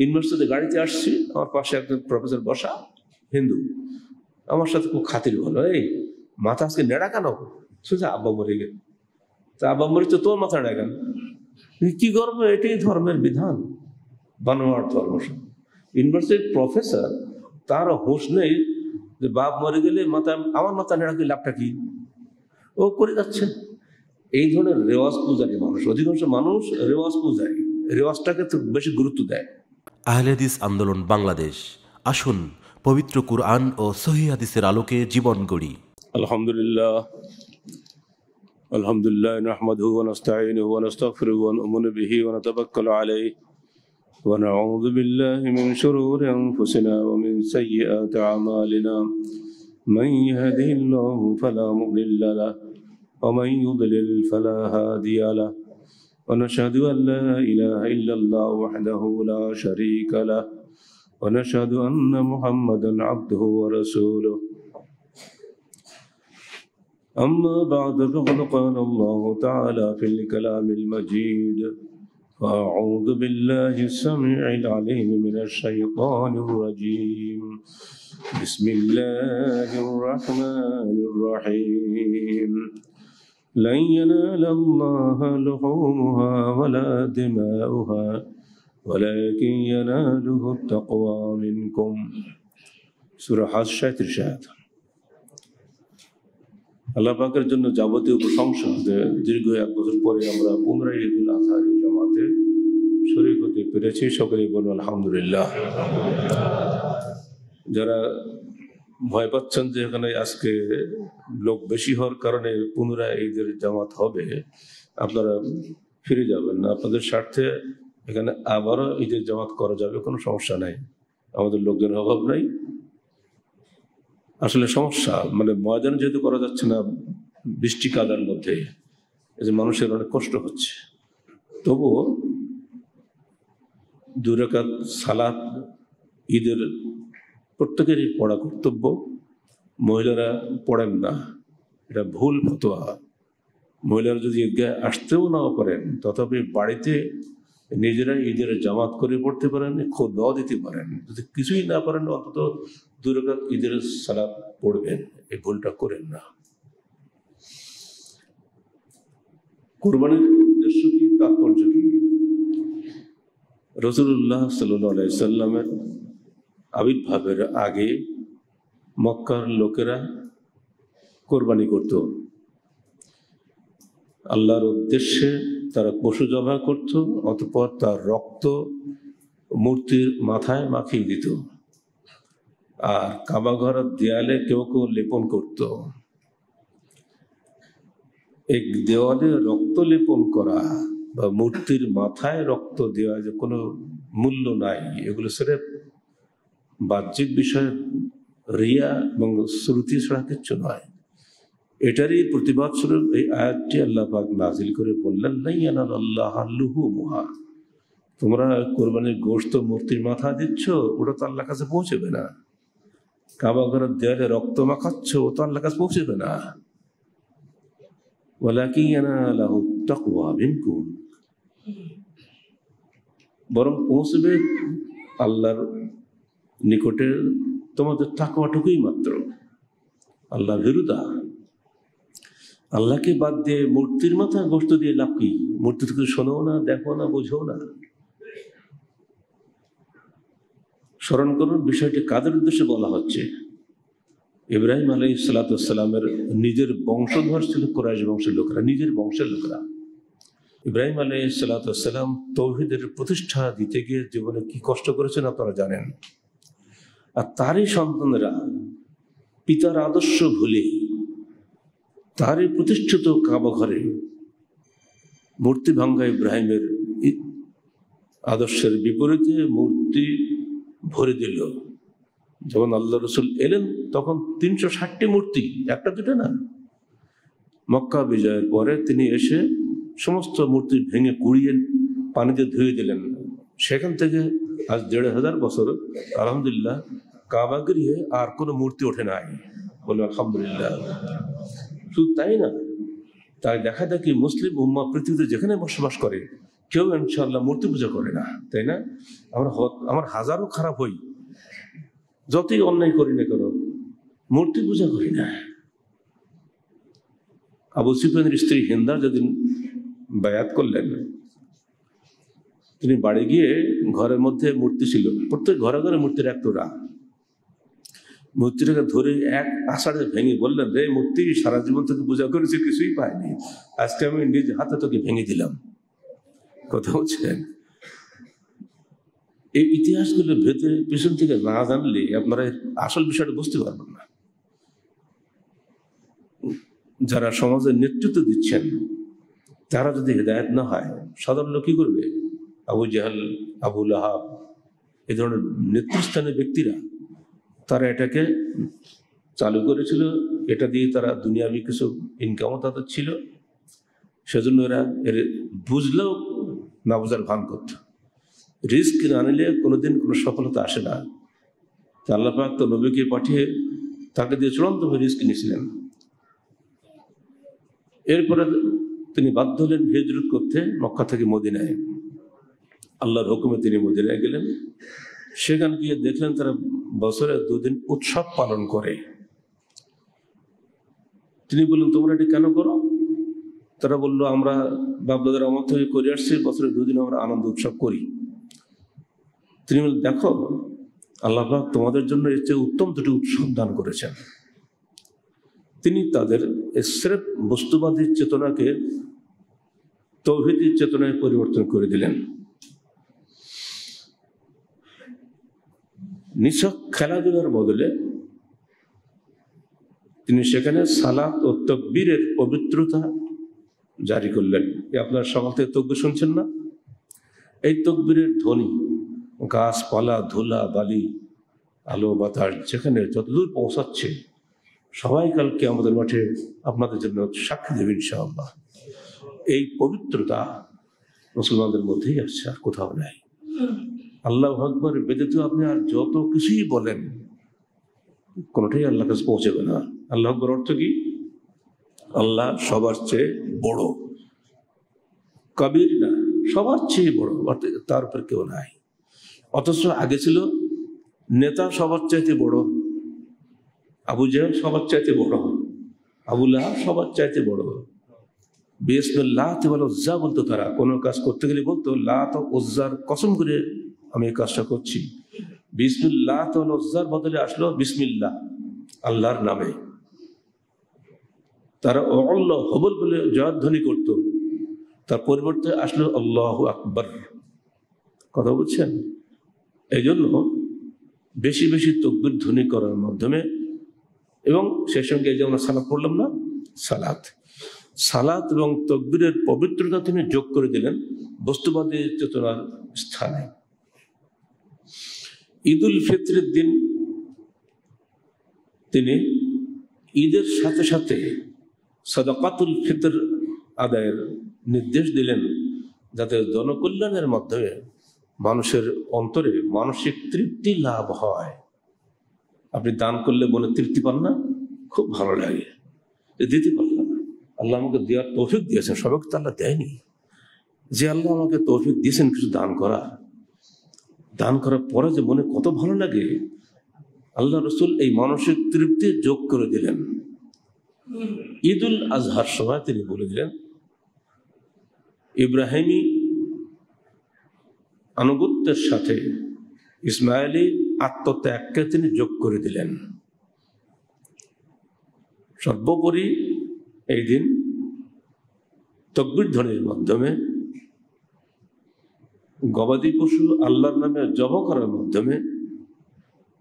ইউনিভার্সিটিতে গাড়িতে আসছি আমার পাশে একজন প্রফেসর বসা, হিন্দু। আমার সাথে খুব খাতির বলো এই, মাথা আজকে নেড়া কেন? শুনছে আব্বা মরে গেল। তা আব্বা মরে তো তোর মাথা নেড়া কেন? কি করব এটাই ধর্মের বিধান। বানোয়ার ধর্ম ইউনিভার্সিটির প্রফেসর তার হুঁশ নেই যে বাপ মরে গেলে মাথা, আমার মাথা নেড়া কি, লাভটা কি? ও করে যাচ্ছে এই ধরনের রেওয়াজ পূজারী মানুষ অধিকাংশ মানুষ রেওয়াজ পূজারী রেওয়াজটাকে তো বেশি গুরুত্ব দেয় আহলেদিস আন্দোলন বাংলাদেশ আসুন পবিত্র কুরআন ও সহি হাদিসের আলোকে জীবন গড়ি الحمد لله الحمد لله نحمده ونستعينه ونستغفره ونؤمن به ونتوكل عليه ونعوذ بالله من شرور أنفسنا ومن سيئات أعمالنا من يهده الله فلا مضل له ومن يضلل فلا هادي له ونشهد أن لا إله إلا الله وحده لا شريك له ونشهد أن محمدا عبده ورسوله. أما بعد، فقد قال الله تعالى في الكلام المجيد فأعوذ بالله السميع العليم من الشيطان الرجيم. بسم الله الرحمن الرحيم. لن ينال الله لحومها ولا دماؤها ولكن يناله التقوى منكم. سورة حج شاتر আল্লাহ পাকের জন্য যাবতীয় প্রশংসা যে দীর্ঘ এক বছর পরে আমরা পুনরায় ঈদুল আজহার জামাতে শরীর হতে পেরেছি, সকলেই বলুন আলহামদুলিল্লাহ। যারা ভয় পাচ্ছেন যে এখানে আজকে লোক বেশি হওয়ার কারণে পুনরায় ঈদের জামাত হবে, আপনারা ফিরে যাবেন না। আপনাদের স্বার্থে এখানে আবারও ঈদের জামাত করা যাবে, কোনো সমস্যা নাই। আমাদের লোকজনের অভাব নাই। আসলে সমস্যা মানে ময়দান যেহেতু করা যাচ্ছে না, বৃষ্টি কাদার মধ্যে যে মানুষের অনেক কষ্ট হচ্ছে। তবুও দুরাকাত সালাত, ঈদের প্রত্যেকেরই পড়া কর্তব্য। মহিলারা পড়েন না, এটা ভুল ফতোয়া। মহিলারা যদি আসতেও নাও পারেন, তথাপি বাড়িতে নিজেরা ঈদের জামাত করে পড়তে পারেন খোদ দিতে পারেন। যদি কিছুই না পারেন, অন্তত দুর্গা ঈদের সালাদ পড়বেন। এই ভুলটা করেন না। কোরবানির উদ্দেশ্য কি, তাৎপর্য কি? রসুল্লাহ সাল্লামের আবির্ভাবের আগে মক্কার লোকেরা কোরবানি করত। আল্লাহর উদ্দেশ্যে তারা পশু জবা করত, অতপর তার রক্ত মূর্তির মাথায় মাখিয়ে দিত। আর কাবাঘরের দেয়ালে কেউ কেউ লেপন করত। এক দেওয়ালে রক্ত লেপন করা বা মূর্তির মাথায় রক্ত দেওয়া যে কোনো মূল্য নাই, এগুলো সেরে বাহ্যিক বিষয় রিয়া এবং শ্রুতি ছাড়া কিচ্ছু নয়। এটারই প্রতিবাদ স্বরূপ এই আয়াতটি আল্লাহ পাক নাজিল করে বললেন নাই আল্লাহ আল্লুহু মুহা তোমরা কোরবানির গোস্ত মূর্তির মাথা দিচ্ছ, ওটা তো আল্লাহ কাছে পৌঁছবে না। কাবা ঘরের দেয়ালে রক্ত মাখাচ্ছ, ও তো আল্লাহ কাছে পৌঁছবে না। বরং পৌঁছবে আল্লাহর নিকটে তোমাদের তাকওয়াটুকুই মাত্র আল্লাহ বিরুদা আল্লাহকে বাদ দিয়ে মূর্তির মাথা গোস্ত দিয়ে লাভ কি? মূর্তি থেকে শোনো না দেখো না বোঝো না। স্মরণ করুন, বিষয়টি কাদের উদ্দেশ্যে বলা হচ্ছে? ইব্রাহিম আলাই সালাতামের নিজের বংশধর ছিল কোরআশ বংশের লোকরা, নিজের বংশের লোকরা। ইব্রাহিম আলাই সালাতাম তৌহিদের প্রতিষ্ঠা দিতে গিয়ে জীবনে কি কষ্ট করেছেন আপনারা জানেন? আর তারই সন্তানেরা পিতার আদর্শ ভুলে তারই প্রতিষ্ঠিত কাবা ঘরে মূর্তি ভাঙ্গা ইব্রাহিমের আদর্শের বিপরীতে মূর্তি ভরে দিল। যখন আল্লাহ রসুল এলেন, তখন তিনশো ষাটটি মূর্তি, একটা দুটো না, মক্কা বিজয়ের পরে তিনি এসে সমস্ত মূর্তি ভেঙে কুড়িয়ে পানিতে ধুয়ে দিলেন। সেখান থেকে আজ দেড় হাজার বছর, আলহামদুলিল্লাহ, কাবা গৃহে আর কোনো মূর্তি ওঠে নাই। বলে আলহামদুলিল্লাহ। শুধু তাই না? তাই দেখা দেখি মুসলিম উম্মা পৃথিবীতে যেখানে বসবাস করে, কেউ ইনশাল্লাহ মূর্তি পূজা করে না, তাই না? আমরা আমার হাজারো খারাপ হই। যতই অন্যায় করি না কেন, মূর্তি পূজা করি না। আবু সুফিয়ানের স্ত্রী হিন্দা যেদিন বায়াত করলেন, তিনি বাড়ি গিয়ে ঘরের মধ্যে মূর্তি ছিল। প্রত্যেক ঘরে ঘরে মূর্তির এক তোরা মূর্তিটাকে ধরে এক আষাঢ়ে ভেঙে বললেন রে মূর্তি, সারা জীবন থেকে পূজা করেছি, কিছুই পাইনি। আজকে আমি নিজ হাতে তোকে ভেঙে দিলাম। কথা বলছেন এই ইতিহাসগুলো ভেতরে পিছন থেকে না জানলে আপনারা আসল বিষয়টা বুঝতে পারবেন না। যারা সমাজের নেতৃত্ব দিচ্ছেন, তারা যদি হেদায়ত না হয়, সাধারণ লোক কি করবে? আবু জাহাল আবুল আহাব এই ধরনের নেতৃস্থানীয় ব্যক্তিরা তারা এটাকে চালু করেছিল। এটা দিয়ে তারা দুনিয়াবি কিছু ইনকামও তাদের ছিল। সেজন্য এরা এর বুঝলেও না বোঝার ভান করত। রিস্ক না নিলে কোনোদিন কোনো সফলতা আসে না। আল্লাহ তো নবীকে পাঠিয়ে তাকে দিয়ে চূড়ান্তভাবে রিস্ক নিয়েছিলেন। এরপরে তিনি বাধ্য হলেন হিজরত করতে মক্কা থেকে মদিনায়। আল্লাহর হুকুমে তিনি মদিনায় গেলেন। সেখানে গিয়ে দেখলেন তারা বছরে দুদিন উৎসব পালন করে। তিনি বললেন, তোমরা এটি কেন করো? তারা বলল, আমরা বাপদাদার আমল থেকে করে আসছি, বছরে দুদিন আমরা আনন্দ উৎসব করি। তিনি বললেন, দেখো, আল্লাহ তোমাদের জন্য এর চেয়ে উত্তম দুটি উৎসব দান করেছেন। তিনি তাদের স্রেফ বস্তুবাদী চেতনাকে, তৌহিদি চেতনায় পরিবর্তন করে দিলেন। নিছক খেলাধুলার বদলে তিনি সেখানে সালাত ও তকবীরের পবিত্রতা জারি করলেন। আপনার সকাল থেকে তকবির শুনছেন না? এই তকবীরের ধ্বনি, গাছপালা, ধুলা, বালি, আলো, বাতাস যেখানে যতদূর পৌঁছাচ্ছে, সবাই কালকে আমাদের মাঠে আপনাদের জন্য সাক্ষী দেবেন ইনশাআল্লাহ। এই পবিত্রতা মুসলমানদের মধ্যেই আছে আর কোথাও নাই। আল্লাহ আকবর, ব্যতীত আপনি আর যত কিছুই বলেন, কোনোটাই আল্লাহ কাছে পৌঁছবে না। আল্লাহ আকবর অর্থ কি? আল্লাহ সবার চেয়ে বড়। কবির না, সবার চেয়ে বড় তার উপর কেউ নাই। অথচ আগে ছিল নেতা সবার চাইতে বড়, আবু জাহেল সবার চাইতে বড় আবুল্লাহ সবার চাইতে বড়। বিএসমিল্লাহ বলো উজ্জা বলতো তারা। কোনো কাজ করতে গেলে বলতো লা তো উজ্জার কসম করে আমি এই কাজটা করছি। বিসমিল্লাহ উজ্জার বদলে আসলো বিসমিল্লাহ, আল্লাহর নামে। তারা অল্লাহ হবল বলে জয়ধ্বনি করত। তার পরিবর্তে আসলো আল্লাহ আকবর। কথা বলছেন এই জন্য বেশি বেশি তকবির ধ্বনি করার মাধ্যমে এবং সেই সঙ্গে এই যে আমরা সালাদ পড়লাম না সালাদ সালাত এবং তকবিরের পবিত্রতা তিনি যোগ করে দিলেন বস্তুবাদী চেতনার স্থানে। ঈদুল ফিত্রের দিন তিনি ঈদের সাথে সাথে সদকাতুল ফিতর আদায়ের নির্দেশ দিলেন যাতে জনকল্যাণের মাধ্যমে মানুষের অন্তরে মানসিক তৃপ্তি লাভ হয়। আপনি দান করলে মনে তৃপ্তি পান না? খুব ভালো লাগে। দিতে পারলাম আল্লাহ আমাকে দেওয়ার তৌফিক দিয়েছেন সবাইকে তো আল্লাহ দেয়নি। যে আল্লাহ আমাকে তৌফিক দিয়েছেন কিছু দান করা দান করার পরে যে মনে কত ভালো লাগে, আল্লাহ রসুল এই মানসিক তৃপ্তি যোগ করে দিলেন। ঈদুল আজহার সময় তিনি বলে দিলেন, ইব্রাহিমী আনুগত্যের সাথে ইসমাইলি আত্মত্যাগকে তিনি যোগ করে দিলেন। সর্বোপরি এই দিন তকবির ধ্বনির মাধ্যমে গবাদি পশু আল্লাহর নামে জব করার মাধ্যমে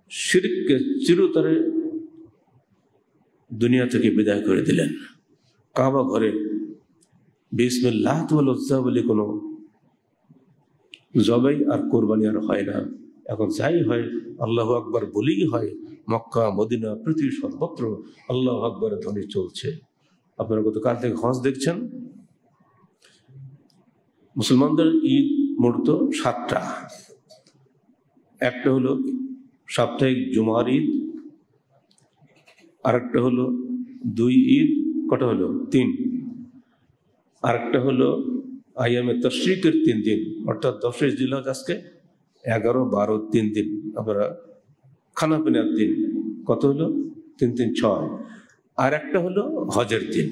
শিরককে চিরতরে দুনিয়া থেকে বিদায় করে দিলেন। কাবা ঘরে বিসমিল্লাহ লজ্জা বলে কোনো জবাই আর কোরবানি আর হয় না। এখন যাই হয়, আল্লাহ আকবর বলেই হয়, মক্কা, মদিনা পৃথিবী সর্বত্র আল্লাহ আকবরের ধ্বনি চলছে। আপনারা গতকাল থেকে হজ দেখছেন। মুসলমানদের ঈদ মূলত সাতটা। একটা হলো সাপ্তাহিক জুমার ঈদ, আরেকটা হলো দুই ঈদ, কটা হলো? তিন। আরেকটা হলো আইএমএ তশ্রিকের তিন দিন, অর্থাৎ দশই জিলহজ আজকে এগারো, বারো, তিন দিন। আপনারা খানা পিনার দিন, কত হলো? তিন তিন, ছয়। আর একটা হলো হজের দিন,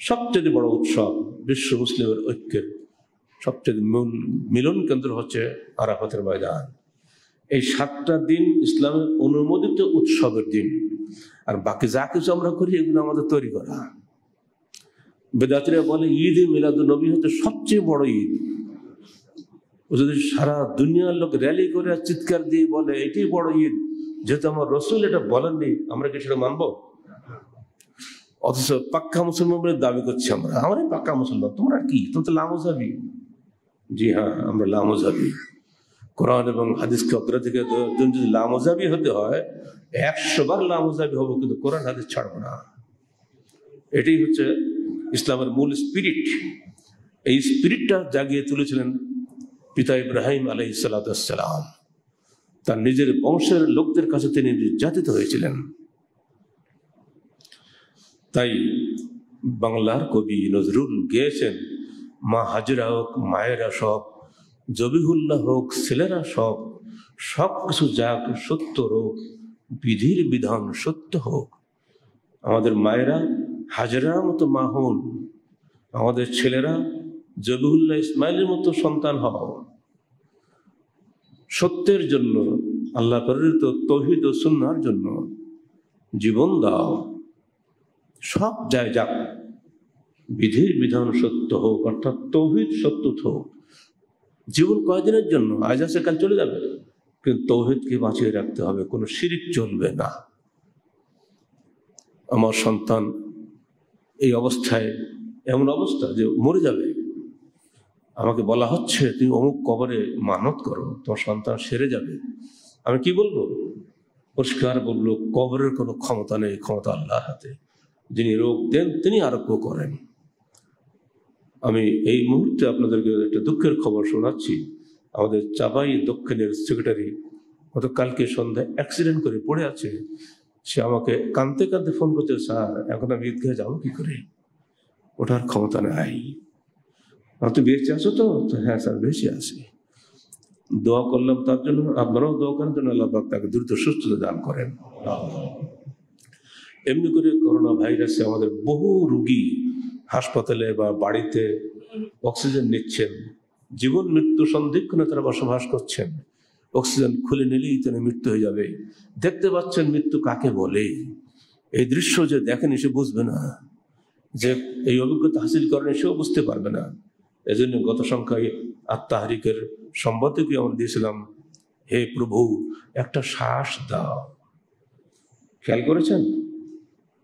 সবচেয়ে বড় উৎসব বিশ্ব মুসলিমের ঐক্যের। সবচেয়ে মূল মিলন কেন্দ্র হচ্ছে আরাফাতের ময়দান। এই সাতটা দিন ইসলামের অনুমোদিত উৎসবের দিন। আর বাকি যা কিছু আমরা করি, এগুলো আমাদের তৈরি করা। বেদাতিরা বলে ঈদ মিলাদ নবী হচ্ছে সবচেয়ে বড় ঈদ। যদি সারা দুনিয়ার লোক র্যালি করে চিৎকার দিয়ে বলে এটাই বড় ঈদ। যেহেতু আমার রসুল এটা বলেননি, আমরা কি সেটা মানবো? অথচ পাক্কা মুসলমান বলে দাবি করছি আমরা, আমরাই পাক্কা মুসলমান, তোমরা কি? তোমরা তো লামোজাবি। জি হ্যাঁ আমরা লামোজাবি। কোরআন এবং হাদিসকে অগ্রাধিকার যদি লামোজাবি হতে হয়, একশো বার লামোজাবি হব, কিন্তু কোরআন হাদিস ছাড়বো না। এটাই হচ্ছে ইসলামের মূল স্পিরিট। এই স্পিরিটটা জাগিয়ে তুলেছিলেন পিতা ইব্রাহিম আলাই সালাতাম তার নিজের বংশের লোকদের কাছে তিনি নির্যাতিত হয়েছিলেন। তাই বাংলার কবি নজরুল গেয়েছেন মা হাজরা হোক, মায়েরা সব জবিহুল্লাহ হোক, ছেলেরা সব সব কিছু যাক, সত্য হোক বিধির বিধান সত্য হোক। আমাদের মায়েরা হাজরার মতো মা হন। আমাদের ছেলেরা জবিহুল্লাহ ইসমাইলের মতো সন্তান হও। সত্যের জন্য, আল্লাহ প্রেরিত তহিদ ও সুন্নার জন্য জীবন দাও। সব যায় যাক। বিধির বিধান সত্য হোক, অর্থাৎ তৌহিদ সত্য হোক। জীবন কয়দিনের জন্য? আজ আছে, কাল চলে যাবে। কিন্তু তৌহিদকে বাঁচিয়ে রাখতে হবে, কোনো শিরিক চলবে না। আমার সন্তান এই অবস্থায় এমন অবস্থা যে মরে যাবে। আমাকে বলা হচ্ছে, তুমি অমুক কবরে মানত করো, তোমার সন্তান সেরে যাবে। আমি কি বলব? পরিষ্কার বলল, কবরের কোনো ক্ষমতা নেই, ক্ষমতা আল্লাহর হাতে। যিনি রোগ দেন, তিনি আরোগ্য করেন। আমি এই মুহূর্তে আপনাদেরকে একটা দুঃখের খবর শোনাচ্ছি। আমাদের চাপাই দক্ষিণের সেক্রেটারি গতকালকে সন্ধ্যায় অ্যাক্সিডেন্ট করে পড়ে আছে। সে আমাকে কানতে কানতে ফোন করছে, স্যার, এখন আমি ঈদগাহে যাব কি করে? ওঠার ক্ষমতা নাই। আর তো বেঁচে আছো তো? হ্যাঁ স্যার, বেঁচে আছি। দোয়া করলাম তার জন্য, আপনারাও দোয়া করেন যেন আল্লাহ তাকে দ্রুত সুস্থতা দান করেন। এমনি করে করোনা ভাইরাসে আমাদের বহু রুগী হাসপাতালে বা বাড়িতে অক্সিজেন নিচ্ছেন, জীবন মৃত্যু সন্দিক্ষণে তারা বসবাস করছেন, অক্সিজেন খুলে নিলেই তিনি মৃত্যু হয়ে যাবে। দেখতে পাচ্ছেন মৃত্যু কাকে বলে? এই দৃশ্য যে দেখেন সে বুঝবে না। যে এই অভিজ্ঞতা হাসিল করেন সেও বুঝতে পারবে না। এজন্য গত সংখ্যায় আত্মাহারিকের সম্বন্ধকে আমরা দিয়েছিলাম, হে প্রভু, একটা শ্বাস দাও। খেয়াল করেছেন?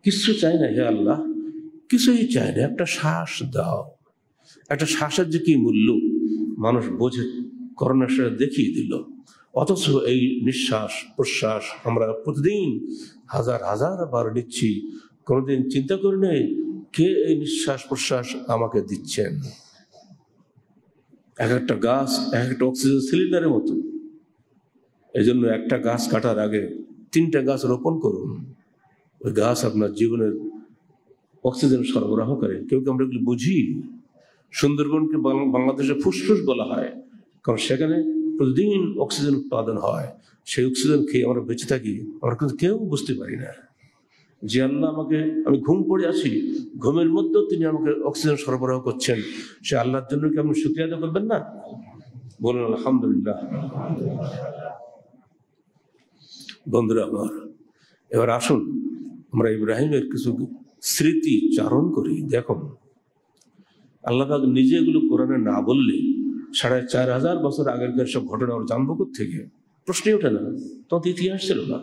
কিছু চাই না, হে আল্লাহ কিছুই চাই না একটা শ্বাস দাও। একটা শ্বাসের যে কি মূল্য, মানুষ বোঝে, করোনার সাথে দেখিয়ে দিল। অথচ এই নিঃশ্বাস, প্রশ্বাস আমরা প্রতিদিন হাজার হাজার বার নিচ্ছি। কোনোদিন চিন্তা করি নেই, কে এই নিঃশ্বাস, প্রশ্বাস আমাকে দিচ্ছেন? এক একটা গাছ, এক একটা অক্সিজেন সিলিন্ডারের মতো। এই জন্য একটা গাছ কাটার আগে তিনটা গাছ রোপণ করুন। ওই গাছ আপনার জীবনের অক্সিজেন সরবরাহ করে। কেউ কেউ আমরা বুঝি? সুন্দরবনকে বাংলাদেশে ফুসফুস বলা হয়। কারণ সেখানে প্রতিদিন অক্সিজেন উৎপাদন হয়। সেই অক্সিজেন খেয়ে আমরা বেঁচে থাকি। আমরা কিন্তু কেউ বুঝতে পারি না। যে আল্লাহ আমাকে, আমি ঘুম পড়ে আছি। ঘুমের মধ্যেও তিনি আমাকে অক্সিজেন সরবরাহ করছেন। সে আল্লাহর জন্য কি আপনি শুক্রিয়া আদা করবেন না? বলুন, আলহামদুলিল্লাহ। বন্ধুরা আমার, এবার আসুন। আমরা ইব্রাহিমের কিছু স্মৃতি চারণ করি দেখুন আল্লাহ নিজে এগুলো কোরআনে না বললে সাড়ে চার হাজার বছর আগেরকার সব ঘটনা ওরা জানবো থেকে প্রশ্নই ওঠে না তত ইতিহাস ছিল না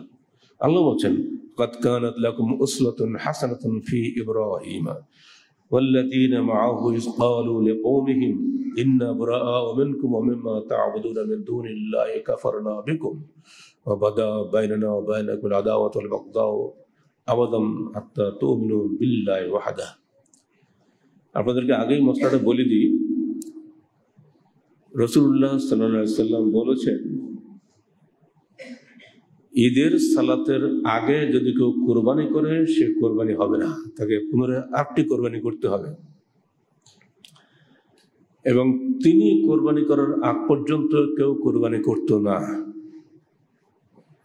আল্লাহ বলছেন قد كانت لكم أسوة حسنة في إبراهيم والذين معه إذ قالوا لقومهم إنا براء منكم ومما تعبدون من دون الله كفرنا بكم وبدا بيننا وبينكم العداوة والبغضاء আপনাদেরকে আগেই মশলাটা বলে দিই। রসুল্লাহ সাল্লাম বলেছেন, ঈদের সালাতের আগে যদি কেউ কোরবানি করে, সে কোরবানি হবে না। তাকে পুনরায় আটটি কোরবানি করতে হবে। এবং তিনি কোরবানি করার আগ পর্যন্ত কেউ কোরবানি করত না।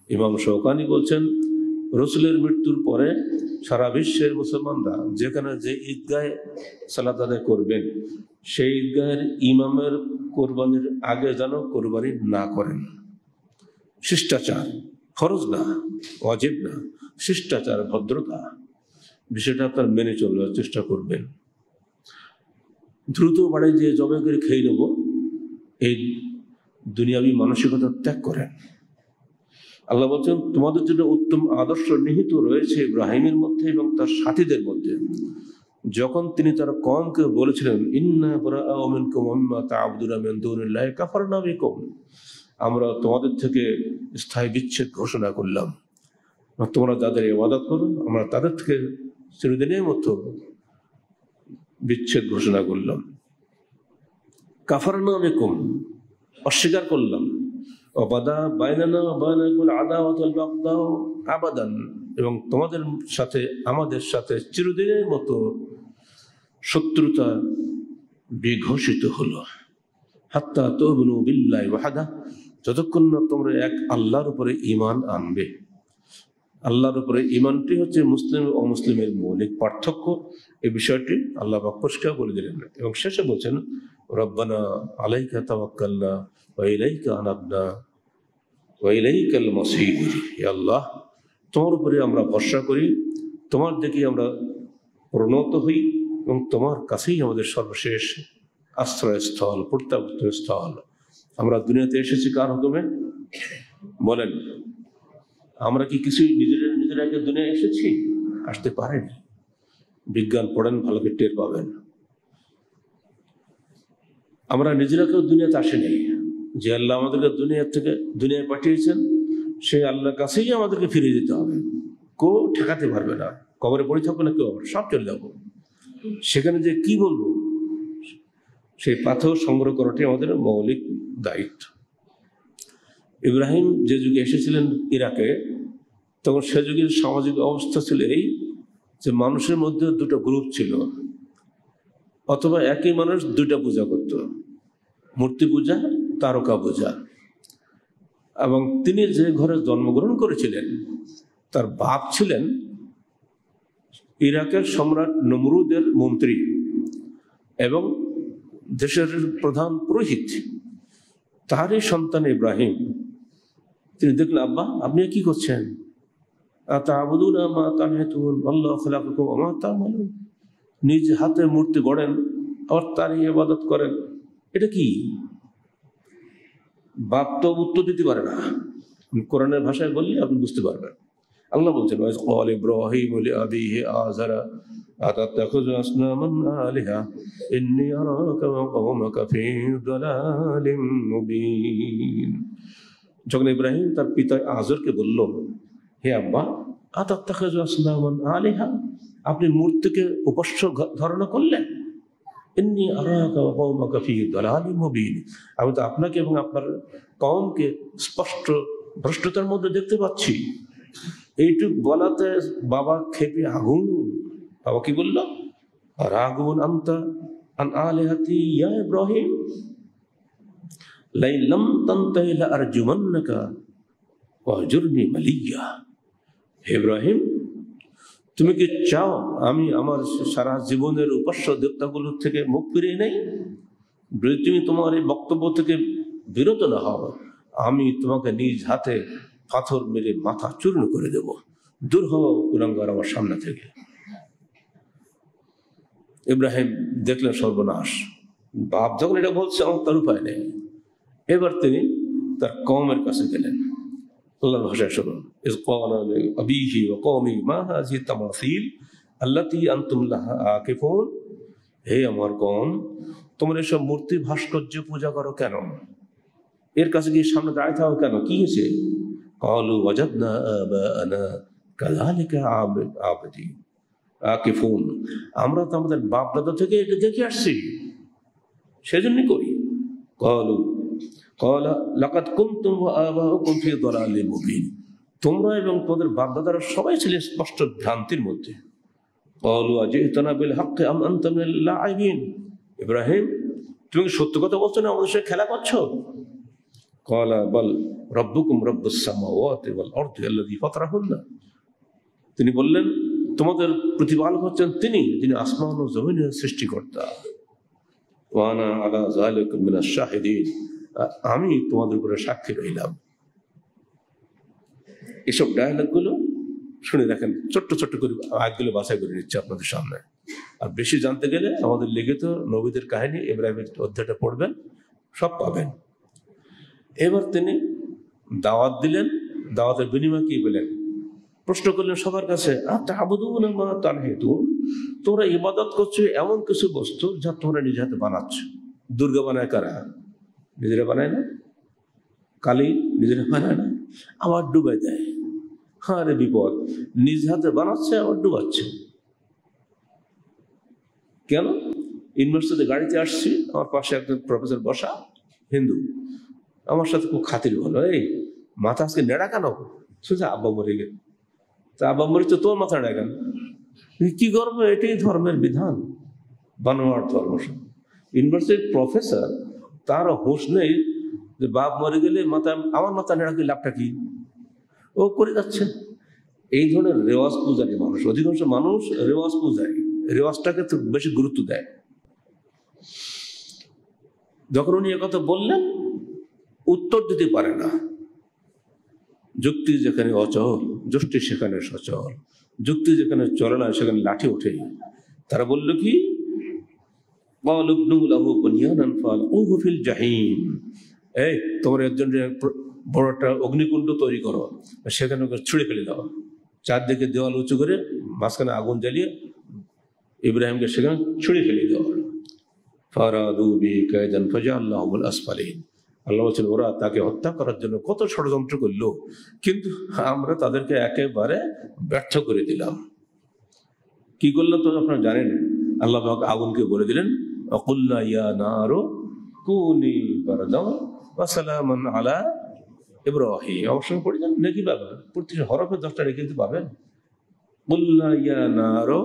ইমাম শৌকানি বলছেন রসুলের মৃত্যুর পরে সারা বিশ্বের মুসলমানরা যেখানে যে ঈদগাহে সালাত আদায় করবেন, সেই ঈদগাহের ইমামের কোরবানির আগে যেন কোরবানি না করেন। শিষ্টাচার ফরজ না অজেব না, শিষ্টাচার, ভদ্রতা, বিষয়টা আপনার মেনে চলবার চেষ্টা করবেন। দ্রুত বাড়ি দিয়ে জবে করে খেয়ে নেব, এই দুনিয়াবি মানসিকতা ত্যাগ করেন। আল্লাহ বলছেন, তোমাদের জন্য উত্তম আদর্শ নিহিত রয়েছে ইব্রাহিমের মধ্যে এবং তার সাথীদের মধ্যে। যখন তিনি তার কমকে বলেছিলেন, ইন্না কম আমরা তোমাদের থেকে স্থায়ী বিচ্ছেদ ঘোষণা করলাম। তোমরা যাদের ইবাদত করো, আমরা তাদের থেকে চিরদিনের মতো বিচ্ছেদ ঘোষণা করলাম। কাফার নামে কম অস্বীকার করলাম। আবাদান। এবং তোমাদের সাথে, আমাদের সাথে চিরদিনের মতো শত্রুতা বিঘোষিত হলো। হাত্তা তবনু বিল্লাহ ওয়াহাদা। যতক্ষণ না তোমরা এক আল্লাহর উপরে ইমান আনবে। আল্লাহর উপরে ইমানটি হচ্ছে মুসলিম ও অমুসলিমের মৌলিক পার্থক্য। এই বিষয়টি আল্লাহ পরিষ্কার বলে দিলেন। এবং শেষে বলছেন, রব্বানা আলাইকা তাওয়াক্কালনা ওয়া ইলাইকা আনাবনা ওয়া ইলাইকাল মাসির হে আল্লাহ তোমার উপরে আমরা ভরসা করি, তোমার দিকে আমরা প্রণত হই এবং তোমার কাছেই আমাদের সর্বশেষ আশ্রয়স্থল প্রত্যাবর্তন স্থল আমরা দুনিয়াতে এসেছি কার হুকুমে? বলেন, আমরা কি কিছুই নিজেরা নিজেরাকে দুনিয়া এসেছি? আসতে পারেনি। বিজ্ঞান পড়েন ভালো করে টের পাবেন। আমরা নিজেরা কেউ দুনিয়াতে আসেনি। যে আল্লাহ আমাদেরকে দুনিয়া থেকে, দুনিয়ায় পাঠিয়েছেন, সেই আল্লাহর কাছেই আমাদেরকে ফিরে যেতে হবে। কেউ ঠেকাতে পারবে না। কবরে পড়ে থাকবে না কেউ সব চলে যাব। সেখানে যে কি বলব? সেই পাথর সংগ্রহ করাটি আমাদের মৌলিক দায়িত্ব। ইব্রাহিম যে যুগে এসেছিলেন ইরাকে, তখন সে যুগের সামাজিক অবস্থা ছিল এই যে মানুষের মধ্যে দুটো গ্রুপ ছিল। অথবা একই মানুষ দুইটা পূজা করত। মূর্তি পূজা তারকা পূজা এবং তিনি যে ঘরে জন্মগ্রহণ করেছিলেন, তার বাপ ছিলেন ইরাকের সম্রাট নমরুদের মন্ত্রী এবং দেশের প্রধান পুরোহিত। তারই সন্তান ইব্রাহিম। তিনি দেখলেন, আব্বা, আপনি কি করছেন? নিজ হাতে মূর্তি গড়েন, আবার তারই ইবাদত করেন। এটা কি? বাপ তো উত্তর দিতে পারে না কোরআনের ভাষায় বললে আপনি বুঝতে পারবেন আল্লাহ বলছেন قال إبراهيم لأبيه آزر أتتخذ أصناما آلهة إني أراك وقومك في ضلال مبين যখন ইব্রাহিম তার পিতা আজরকে বলল হে আব্বা আতাত্তাখাজ আসলামান আলিহা আপনি মূর্তিকে উপাস্য ধারণা করলেন এমনি মুবিন আমি তো আপনাকে এবং আপনার কওমকে স্পষ্ট ভ্রষ্টতার মধ্যে দেখতে পাচ্ছি। এইটুক বলাতে বাবা খেপে আগুন। বাবা কি বলল? আর আগুন আন্তা আন আলেহাতি ইয়া ইব্রাহিম। লাইলাম তান্তাহি লা আরজুমান্নাকা ওয়াহজুরনি মালিয়া। হে ইব্রাহিম তুমি কি চাও আমি আমার সারা জীবনের উপাস্য দেবতাগুলোর থেকে মুখ ফিরিয়ে নেই? যদি তুমি তোমার এই বক্তব্য থেকে বিরত না হও। আমি তোমাকে নিজ হাতে পাথর মেরে মাথা চূর্ণ করে দেব। দূর হও কুলাঙ্গার আমার সামনে থেকে। ইব্রাহিম দেখলেন সর্বনাশ। বাপ যখন এটা বলছে, আমার তার উপায় নেই। এবার তিনি তার কমের কাছে গেলেন। আল্লাহর ভাষায় শুনুন ইজ ক্বাল আবিহি তামাসিল আল্লাতি আনতুম লাহা আকিফুন হে আমার কম তোমরা এসব মূর্তি ভাস্কর্য পূজা করো কেন? এর কাছে গিয়ে সামনে দাঁড়ায় থাকো কেন? কি হয়েছে? কলু ওয়াজাদনা আবানা কাযালিকা আবিদ আবিদি। আকিফুন, আমরা তো আমাদের বাপ দাদা থেকে এটা দেখে আসছি। সেজন্য করি। কলু কলা তোমরা এবং তোমাদের বাপদাদারা সবাই ছিলে স্পষ্ট ভ্রান্তির মধ্যে। ইব্রাহিম, তুমি সত্য কথা বলছো না আমাদের সাথে খেলা করছ? কলা বল রব্বুকুম তিনি বললেন, তোমাদের প্রতিপালক হচ্ছেন তিনি, যিনি আসমান ও জমিনের সৃষ্টিকর্তা। ওয়ানা আলা যালিকুম আমি তোমাদের উপরে সাক্ষী রইলাম। এসব ডায়ালগগুলো শুনে দেখেন, ছোট্ট ছোট্ট করে আগগুলো বাছাই করে নিচ্ছে আপনাদের সামনে। আর বেশি জানতে গেলে আমাদের লিখিত নবীদের কাহিনী, ইব্রাহিমের অধ্যায়টা পড়বেন, সব পাবেন। এবার তিনি দাওয়াত দিলেন, দাওয়াতের বিনিময় কি বলেন প্রশ্ন করলেন সবার কাছে তোমরা ইবাদত করছ এমন কিছু বস্তু যা তোমরা নিজে হাতে বানাচ্ছ। দুর্গা বানায় কারা? নিজেরা বানায় না। কালি নিজেরা বানায় না। আবার ডুবাই দেয়। হ্যাঁ রে বিপদ। নিজ হাতে বানাচ্ছে, আবার ডুবাচ্ছে। কেন? ইউনিভার্সিটিতে গাড়িতে আসছি, আমার পাশে একজন প্রফেসর বসা, হিন্দু। আমার সাথে খুব খাতির হলো, এই, মাথা আজকে নেড়া কেন? শুনছে, আব্বা মরে গেল। তা আব্বা মরে তো তোর মাথা নেড়া কেন? কি করব? এটাই ধর্মের বিধান। বানোয়ার ধর্ম ইউনিভার্সিটির প্রফেসর তার হুঁশ নেই যে বাপ মরে গেলে মাথা আমার মাথা নেড়া কি লাভটা কি? ও করে যাচ্ছে। এই ধরনের রেওয়াজ পূজারী মানুষ, অধিকাংশ মানুষ রেওয়াজ পূজারী। রেওয়াজটাকে তো বেশি গুরুত্ব দেয়। যখন উনি একথা বললেন, উত্তর দিতে পারে না। যুক্তি যেখানে অচল, যষ্টি সেখানে সচল। যুক্তি যেখানে চলে না, সেখানে লাঠি ওঠে তারা বলল কি? এই, তোমার একজন বড় একটা অগ্নিকুণ্ড তৈরি করো, সেখানে ছুঁড়ে ফেলে দাও। চারদিকে দেওয়াল উঁচু করে মাঝখানে আগুন জ্বালিয়ে ইব্রাহিমকে সেখানে ছুঁড়ে ফেলে দেওয়া ফারাদু বি কায়দান ফাজা আল্লাহ বলছেন, ওরা তাকে হত্যা করার জন্য কত ষড়যন্ত্র করল, কিন্তু আমরা তাদেরকে একেবারে ব্যর্থ করে দিলাম। কি করলাম তো আপনারা জানেন? আল্লাহ আগুনকে বলে দিলেন অকুল্লা ইয়া নারো কুনি বারদাও ওয়াসালামান আলা ইব্রাহিম। সঙ্গে পড়ে যান, নাকি পাবেন প্রতিটা হরফের দশটা রেখে কিন্তু পাবেন কুল্লা ইয়া নারো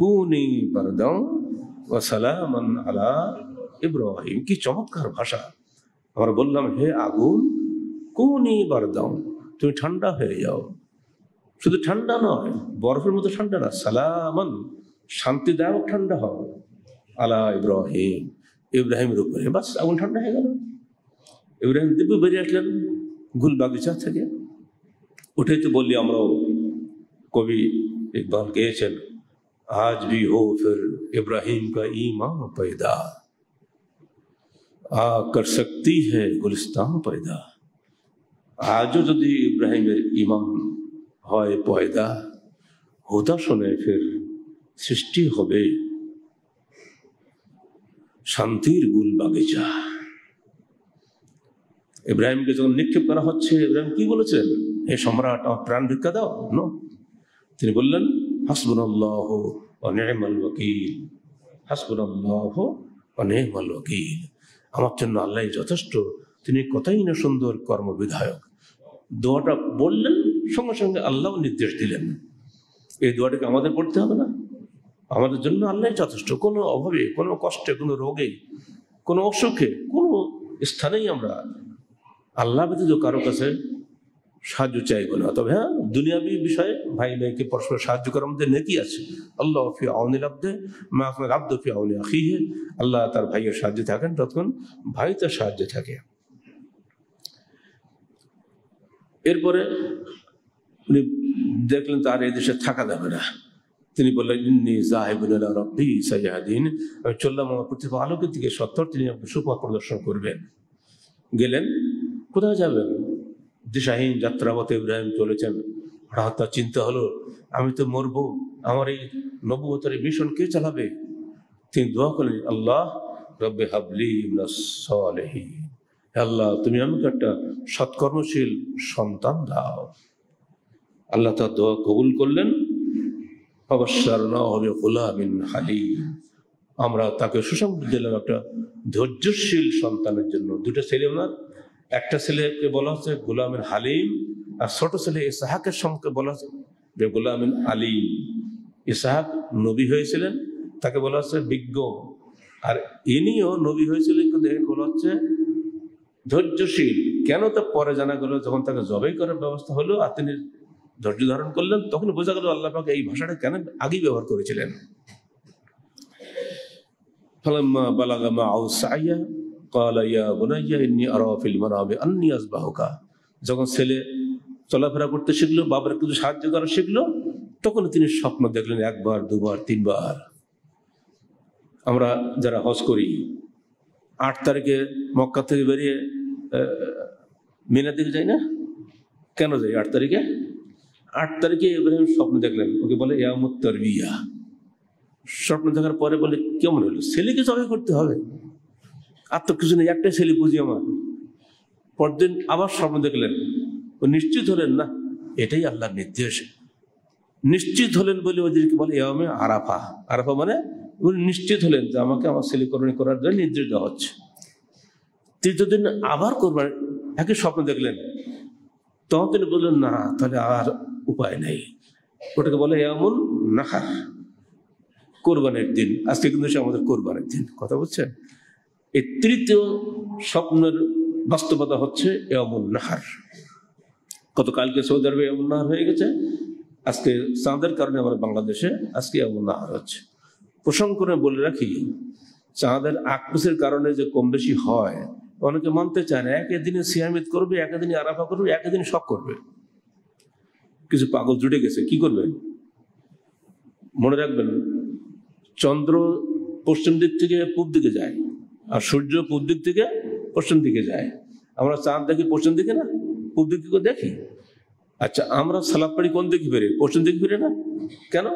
কুনি বারদাও ওয়াসালামান আলা ইব্রাহিম। কি চমৎকার ভাষা। আমরা বললাম, হে আগুন কোনই বারদাও, তুমি ঠান্ডা হয়ে যাও। শুধু ঠান্ডা নয়, বরফের মতো ঠান্ডা না, সালামান শান্তিদায়ক ঠান্ডা হও। আলা ইব্রাহিম ইব্রাহিমের উপরে বাস আগুন ঠান্ডা হয়ে গেল ইব্রাহিম দিব্য বেরিয়ে আসলেন গুল বাগিচা থেকে উঠেই তো বললি আমরাও কবি ইকবাল গেয়েছেন আজ भी हो फिर इब्राहिम का ईमान पैदा आ कर सकती है गुलिस्तान पैदा আজও যদি ইব্রাহিমের ইমাম হয় পয়দা হোতা শোনে ফের সৃষ্টি হবে শান্তির গুল বাগিচা। ইব্রাহিমকে যখন নিক্ষেপ করা হচ্ছে, ইব্রাহিম কি বলেছেন? হে সম্রাট, আমার প্রাণ ভিক্ষা দাও। ন। তিনি বললেন হাসবুন আল্লাহ অনেমাল ওকিল হাসবুন আল্লাহ আমার জন্য আল্লাহ যথেষ্ট। তিনি কতই না সুন্দর কর্মবিধায়ক। দোয়াটা বললেন, সঙ্গে সঙ্গে আল্লাহ নির্দেশ দিলেন। এই দোয়াটাকে আমাদের পড়তে হবে না? আমাদের জন্য আল্লাহ যথেষ্ট। কোনো অভাবে, কোনো কষ্টে, কোনো রোগে, কোনো অসুখে, কোনো স্থানেই আমরা আল্লাহ ব্যতীত কারও কাছে সাহায্য চাইব না তবে হ্যাঁ দুনিয়াবি বিষয়ে ভাই ভাইকে পরস্পর সাহায্য করার মধ্যে নেকি আছে। আল্লাহ ফি আউনিল আব্দে, মা আপনার আব্দ ফি আউনি আখিহে। আল্লাহ তার ভাইয়ের সাহায্যে থাকেন তখন ভাই তার সাহায্যে থাকে। এরপরে উনি দেখলেন তার এই দেশে থাকা যাবে না। তিনি বললেন আমি চললাম আমার প্রতিপালকের দিকে সত্তর, তিনি আমাকে সুপথ প্রদর্শন করবেন। গেলেন, কোথায় যাবেন? দিশাহীন যাত্রাপথে ইব্রাহিম চলেছেন। হঠাৎ তার চিন্তা হলো, আমি তো মরবো, আমার এই নবুয়তের মিশন কে চালাবে? তিনি দোয়া করলেন, আল্লাহ রব্বে হাবলি আল্লাহ, তুমি আমাকে একটা সৎকর্মশীল সন্তান দাও। আল্লাহ তার দোয়া কবুল করলেন অবসর না হবে গোলামিন হালি আমরা তাকে সুসংবাদ দিলাম একটা ধৈর্যশীল সন্তানের জন্য। দুটো ছেলে ওনার, একটা ছেলেকে বলা হচ্ছে গোলামিন হালিম আর ছোট ছেলে ইসাহাকের সম্পর্কে বলা হচ্ছে যে গোলামিন আলিম। ইসাহাক নবী হয়েছিলেন, তাকে বলা হচ্ছে বিজ্ঞ। আর ইনিও নবী হয়েছিল কিন্তু দেখেন বলা হচ্ছে ধৈর্যশীল। কেন তা পরে জানা গেল, যখন তাকে জবাই করার ব্যবস্থা হলো আর তিনি ধৈর্য ধারণ করলেন তখন বোঝা গেল আল্লাহ পাক এই ভাষাটা কেন আগেই ব্যবহার করেছিলেন فلما بلغ معه السعي قال يا بني إني أرى في المنام أني أذبحك যখন ছেলে চলাফেরা করতে শিখলো বাবার একটু সাহায্য করা শিখলো তখন তিনি স্বপ্ন দেখলেন একবার দুবার তিনবার আমরা যারা হজ করি আট তারিখে মক্কা থেকে বেরিয়ে আহ, মিনার দিকে যাই না কেন যাই আট তারিখে আট তারিখে ইব্রাহিম স্বপ্ন দেখলেন। ওকে বলে ইয়ামুত্তর বিয়া স্বপ্ন দেখার পরে বলে, কেমন হলো? ছেলেকে জবাই করতে হবে? আর তো কিছু নেই, একটাই ছেলে বুঝি আমার। পরদিন আবার স্বপ্ন দেখলেন। ও নিশ্চিত হলেন, না, এটাই আল্লাহর নির্দেশ। নিশ্চিত হলেন বলে ওদেরকে বলে এমে আরাফা। আরাফা মানে উনি নিশ্চিত হলেন যে আমাকে আমার ছেলে করার জন্য নির্দেশ দেওয়া হচ্ছে। তৃতীয় দিন আবার করবেন, একই স্বপ্ন দেখলেন। তখন তিনি বললেন, না, তাহলে আর উপায় নেই। ওটাকে বলে এমন নাখার। কোরবানের দিন। আজকে কিন্তু সে আমাদের কোরবানের দিন। কথা বলছেন এই তৃতীয় স্বপ্নের বাস্তবতা হচ্ছে এমন নাহার গতকালকে সৌদি আরবে এমন নাহার হয়ে গেছে। আজকে চাঁদের কারণে আমাদের বাংলাদেশে আজকে এমন নাহার হচ্ছে। প্রসঙ্গ করে বলে রাখি, চাঁদের আকৃষের কারণে যে কম বেশি হয়, অনেকে মানতে চায় না একে দিনে সিয়ামিত করবে একে দিনে আরাফা করবে একে দিনে সব করবে। কিছু পাগল জুটে গেছে, কি করবে? মনে রাখবেন, চন্দ্র পশ্চিম দিক থেকে পূব দিকে যায় আর সূর্য পূব দিক থেকে পশ্চিম দিকে যায়। আমরা চাঁদ দেখি পশ্চিম দিকে না? পূব দিক দেখি? আচ্ছা আমরা সালাদ পাড়ি কোন দিকে ফিরে? পশ্চিম দিকে ফিরে না? কেন?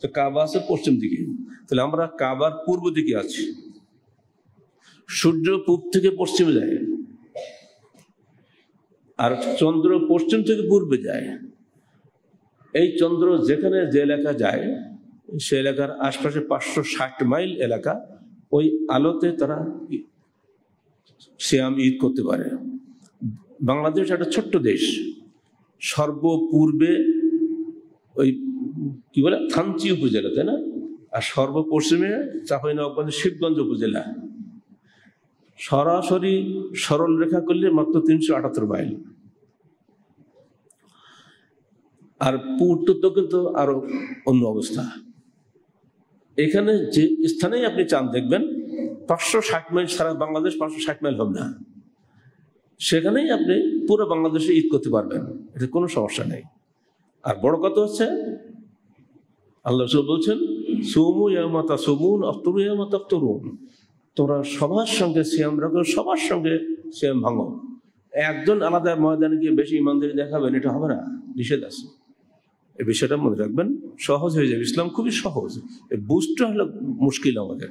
তো কাবা আছে পশ্চিম দিকে। তাহলে আমরা কাবার পূর্ব দিকে আছি। সূর্য পূব থেকে পশ্চিমে যায়। আর চন্দ্র পশ্চিম থেকে পূর্বে যায়। এই চন্দ্র যেখানে যে এলাকা যায়, সে এলাকার আশপাশে পাঁচশো ষাট মাইল এলাকা, ওই আলোতে তারা শ্যাম ঈদ করতে পারে। বাংলাদেশ একটা ছোট্ট দেশ। সর্বপূর্বে ওই কি বলে, থানচি উপজেলা, তাই না? আর সর্বপশ্চিমে চাঁপাইনবাবগঞ্জ, শিবগঞ্জ উপজেলা। সরাসরি সরল রেখা করলে মাত্র তিনশো আটাত্তর মাইল। আর উত্তর দক্ষিণ তো আরও অন্য অবস্থা। এখানে যে স্থানেই আপনি চান দেখবেন, পাঁচশো ষাট মাইল সারা বাংলাদেশ, পাঁচশো ষাট মাইল হবে না। সেখানেই আপনি পুরো বাংলাদেশে ঈদ করতে পারবেন এটা কোনো সমস্যা নেই। আর বড় কথা হচ্ছে, আল্লাহ রসুল বলছেন, সুমু ইয়ামাতা সুমুন অফতরু ইয়ামাতা অফতরুন তোমরা সবার সঙ্গে সিয়াম রাখো, সবার সঙ্গে সিয়াম ভাঙো। একজন আলাদা ময়দানে গিয়ে বেশি ইমানদারি দেখাবেন, এটা হবে না, নিষেধ আছে। এই বিষয়টা মনে রাখবেন সহজ হয়ে যাবে ইসলাম খুবই সহজ এই বুঝটা হলো মুশকিল আমাদের